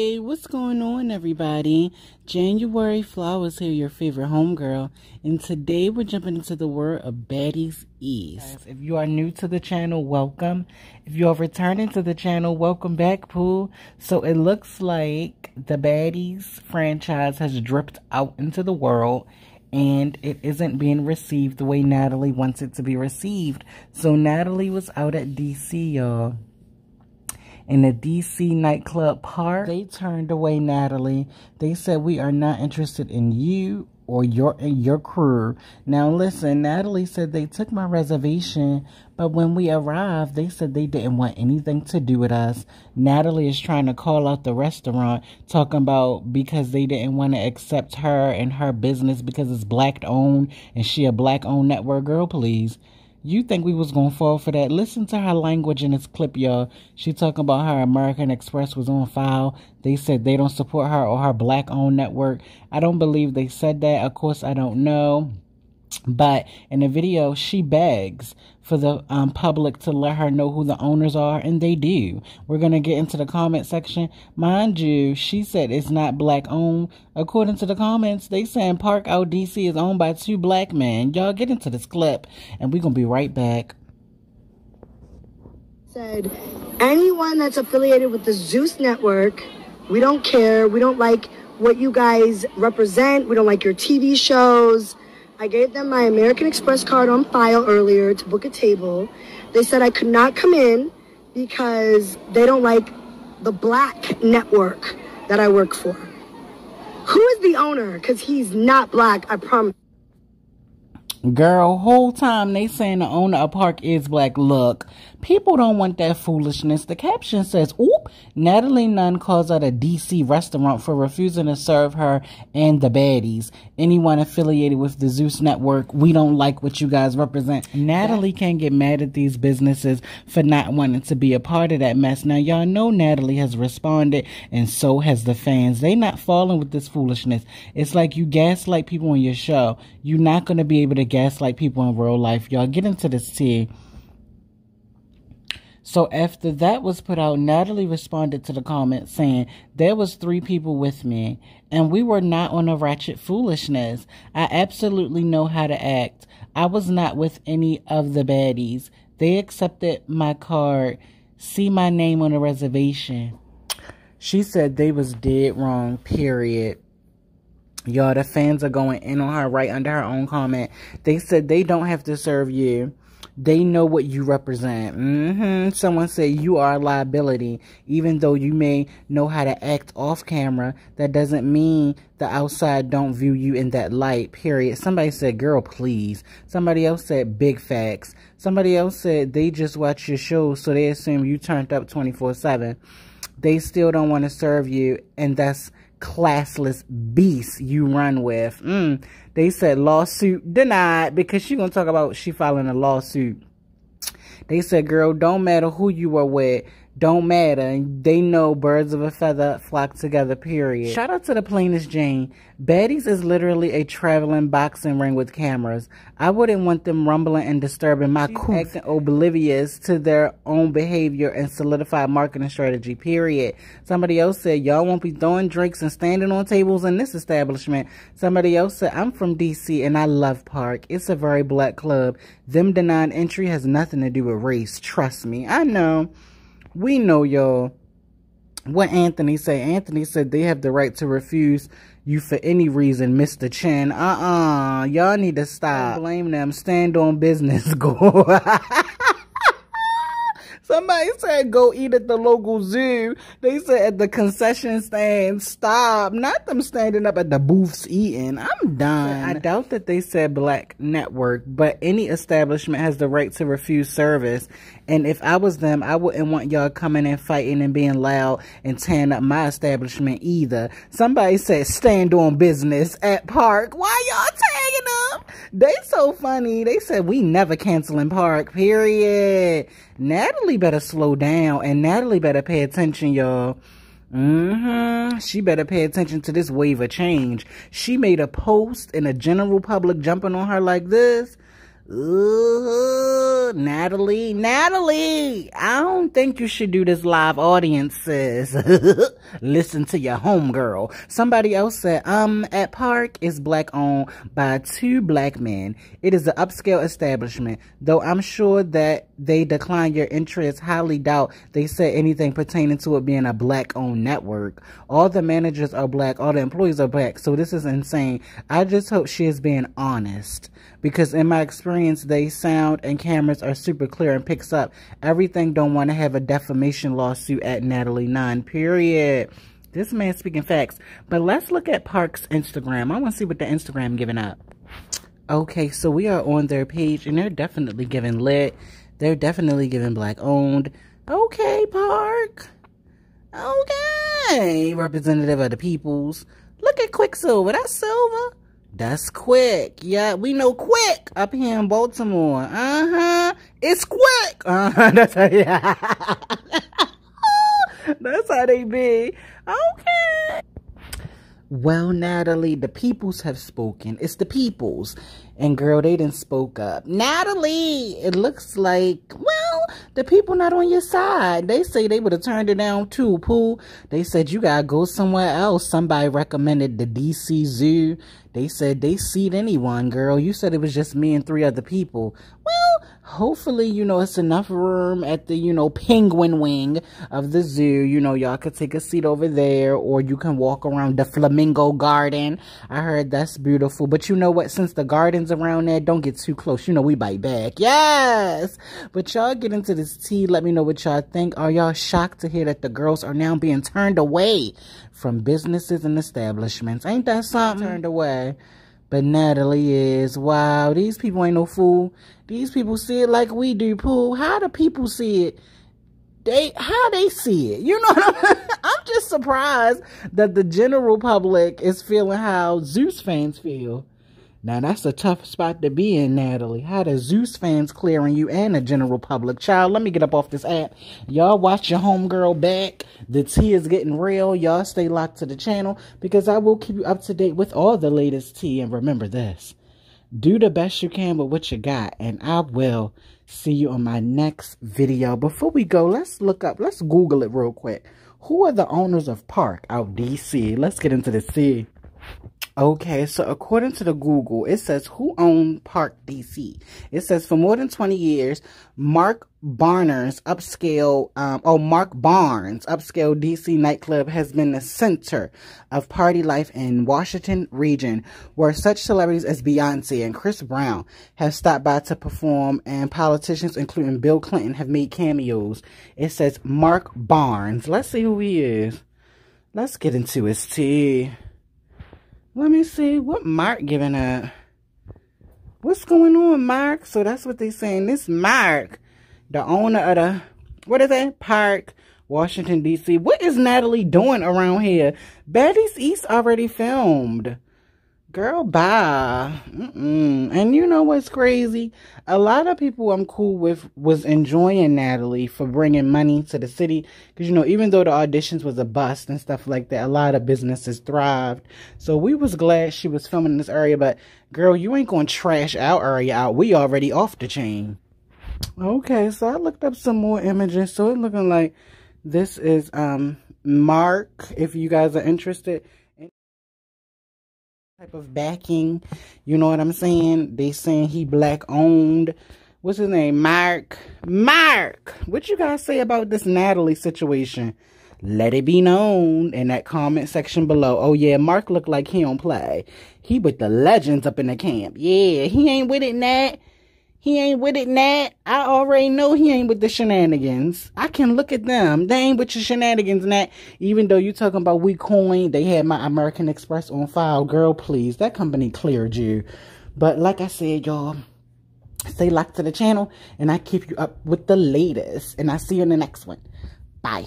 Hey, what's going on, everybody? January Flowers here, your favorite homegirl, and today we're jumping into the world of Baddies East. If you are new to the channel, welcome. If you are returning to the channel, welcome back, Pooh. So it looks like the Baddies franchise has dripped out into the world, and it isn't being received the way Natalie wants it to be received. So Natalie was out at DC, y'all in the DC nightclub park. They turned away Natalie. They said, we are not interested in you or your your crew. Now listen, Natalie said they took my reservation, but when we arrived, they said they didn't want anything to do with us. Natalie is trying to call out the restaurant, talking about because they didn't want to accept her and her business because it's black owned and she a black owned network girl, please. You think we was gonna fall for that? Listen to her language in this clip, y'all. She talking about how American Express was on file. They said they don't support her or her black-owned network. I don't believe they said that. Of course, I don't know. But in the video, she begs for the um, public to let her know who the owners are, and they do. We're going to get into the comment section. Mind you, she said it's not black owned. According to the comments, they saying Park Out DC is owned by two black men. Y'all get into this clip, and we're going to be right back. Said, anyone that's affiliated with the Zeus Network, we don't care. We don't like what you guys represent. We don't like your TV shows I gave them my American Express card on file earlier to book a table. They said I could not come in because they don't like the black network that I work for. Who is the owner? Because he's not black, I promise. Girl, whole time they saying the owner of Park is black. Look, people don't want that foolishness. The caption says, oop, Natalie Nunn calls out a DC restaurant for refusing to serve her and the baddies. Anyone affiliated with the Zeus Network, we don't like what you guys represent. Natalie can't get mad at these businesses for not wanting to be a part of that mess. Now, y'all know Natalie has responded and so has the fans. They not falling with this foolishness. It's like you gaslight people on your show. You're not going to be able to gaslight people in real life. Y'all get into this tea. So after that was put out, Natalie responded to the comment saying, There was three people with me, and we were not on a ratchet foolishness. I absolutely know how to act. I was not with any of the baddies. They accepted my card. See my name on the reservation. She said they was dead wrong, period. Y'all, the fans are going in on her right under her own comment. They said they don't have to serve you. They know what you represent. Mm-hmm. Someone said you are a liability. Even though you may know how to act off camera, that doesn't mean the outside don't view you in that light, period. Somebody said, girl, please. Somebody else said, big facts. Somebody else said, they just watch your shows, so they assume you turned up 24-7. They still don't want to serve you, and that's classless beast you run with. Mm. They said lawsuit denied because she gonna talk about she filing a lawsuit. They said, girl, don't matter who you are with don't matter. They know birds of a feather flock together, period. Shout out to the plainest Jane. Baddies is literally a traveling boxing ring with cameras. I wouldn't want them rumbling and disturbing my cool acting oblivious to their own behavior and solidified marketing strategy, period. Somebody else said, y'all won't be throwing drinks and standing on tables in this establishment. Somebody else said, I'm from DC and I love Park. It's a very black club. Them denying entry has nothing to do with race. Trust me. I know. We know y'all what Anthony say. Anthony said they have the right to refuse you for any reason, Mr. Chen. Uh-uh. Y'all need to stop. Blame them. Stand on business. Go. Somebody said go eat at the local zoo. They said at the concession stand, stop. Not them standing up at the booths eating. I'm done. I doubt that they said black network, but any establishment has the right to refuse service. And if I was them, I wouldn't want y'all coming and fighting and being loud and tearing up my establishment either. Somebody said stand on business at Park. Why y'all them? They so funny. They said we never canceling Park, period. Natalie better slow down and Natalie better pay attention, y'all. Mm-hmm. She better pay attention to this wave of change. She made a post and a general public jumping on her like this. Ooh, Natalie, Natalie, I don't think you should do this live audiences. Listen to your homegirl. Somebody else said, um, at Park is black owned by two black men. It is an upscale establishment, though I'm sure that they decline your interest. Highly doubt they said anything pertaining to it being a black owned network. All the managers are black, all the employees are black, so this is insane. I just hope she is being honest because in my experience, they sound and cameras are super clear and picks up everything. Don't want to have a defamation lawsuit at Natalie Nunn, period. This man speaking facts. But let's look at Park's Instagram. I want to see what the Instagram giving up. Okay, so we are on their page and they're definitely giving lit. They're definitely giving black owned. Okay, Park. Okay, representative of the peoples. Look at Quicksilver. That's Silver. That's quick. Yeah, we know quick up here in Baltimore. Uh-huh. It's quick. Uh-huh. That's how, yeah. That's how they be. Okay. Well, Natalie, the peoples have spoken. It's the peoples. And girl, they didn't spoke up. Natalie, it looks like, well, the people not on your side. They say they would have turned it down too, Pooh. They said you gotta go somewhere else. Somebody recommended the DC Zoo. They said they seat anyone, girl. You said it was just me and three other people. Well, hopefully, you know, it's enough room at the, you know, penguin wing of the zoo. You know, y'all could take a seat over there or you can walk around the flamingo garden. I heard that's beautiful. But you know what? Since the garden's around there, don't get too close. You know, we bite back. Yes! But y'all get into this tea. Let me know what y'all think. Are y'all shocked to hear that the girls are now being turned away from businesses and establishments? Ain't that something? Turned away. But Natalie is, wow, these people ain't no fool. These people see it like we do, Pooh. How do people see it? They, how they see it? You know I'm I'm just surprised that the general public is feeling how Zeus fans feel. Now, that's a tough spot to be in, Natalie. How the Zeus fans clearing you and the general public? Child, let me get up off this app. Y'all watch your homegirl back. The tea is getting real. Y'all stay locked to the channel because I will keep you up to date with all the latest tea. And remember this. Do the best you can with what you got. And I will see you on my next video. Before we go, let's look up. Let's Google it real quick. Who are the owners of Park out DC? Let's get into the sea. Okay, so according to the Google, it says who owned Park DC. It says for more than 20 years, Marc Barnes upscale, um, oh, Marc Barnes upscale DC nightclub has been the center of party life in Washington region, where such celebrities as Beyonce and Chris Brown have stopped by to perform, and politicians, including Bill Clinton, have made cameos. It says Marc Barnes. Let's see who he is. Let's get into his tea. Let me see. What Marc giving up? What's going on, Marc? So that's what they're saying. This Marc, the owner of the, what is that? Park, Washington, D.C. What is Natalie doing around here? Baddies East already filmed. Girl, bye. Mm -mm. And you know what's crazy? A lot of people I'm cool with was enjoying Natalie for bringing money to the city. Because, you know, even though the auditions was a bust and stuff like that, a lot of businesses thrived. So we was glad she was filming in this area. But, girl, you ain't going to trash our area out. We already off the chain. Okay, so I looked up some more images. So it looking like this is um Marc, if you guys are interested type of backing. You know what I'm saying? They saying he black owned. What's his name? Marc. Marc! What you guys say about this Natalie situation? Let it be known in that comment section below. Oh yeah, Marc look like he don't play. He with the legends up in the camp. Yeah, he ain't with it, Nat. He ain't with it, Nat. I already know he ain't with the shenanigans. I can look at them. They ain't with your shenanigans, Nat. Even though you talking about we coin, they had my American Express on file. Girl, please. That company cleared you. But like I said, y'all, stay locked to the channel. And I keep you up with the latest. And I see you in the next one. Bye.